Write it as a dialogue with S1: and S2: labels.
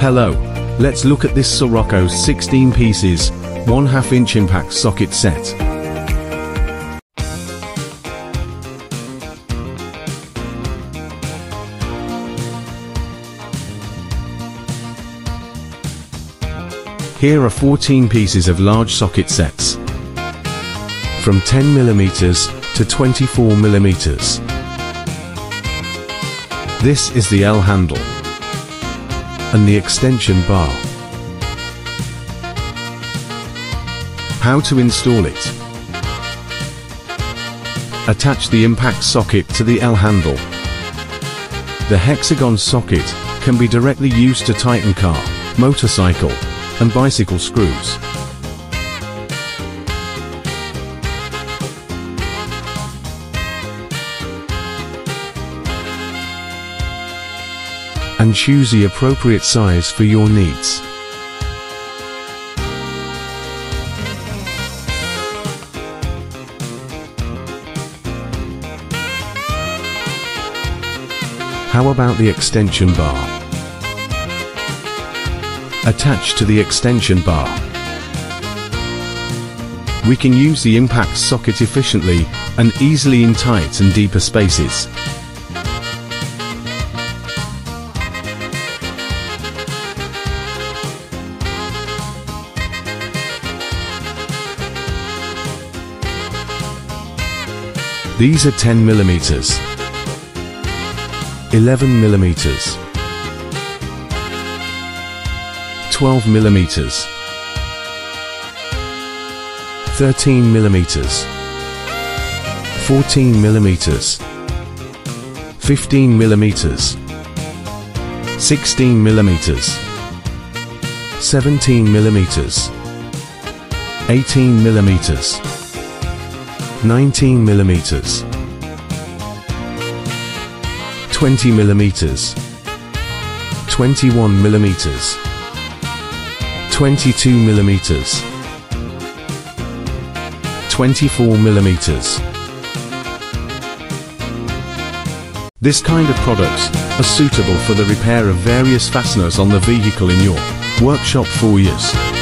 S1: Hello. Let's look at this SORAKO 16 pieces, 1 half inch impact socket set. Here are 14 pieces of large socket sets. From 10mm to 24mm. This is the L handle and the extension bar. How to install it. Attach the impact socket to the L handle. The hexagon socket can be directly used to tighten car, motorcycle, and bicycle screws. And choose the appropriate size for your needs. How about the extension bar? Attached to the extension bar. We can use the impact socket efficiently and easily in tight and deeper spaces. These are 10 millimeters, 11 millimeters, 12 millimeters, 13 millimeters, 14 millimeters, 15 millimeters, 16 millimeters, 17 millimeters, 18 millimeters, 19 millimeters, 20 millimeters, 21 millimeters, 22 millimeters, 24 millimeters. This kind of products are suitable for the repair of various fasteners on the vehicle in your workshop for use.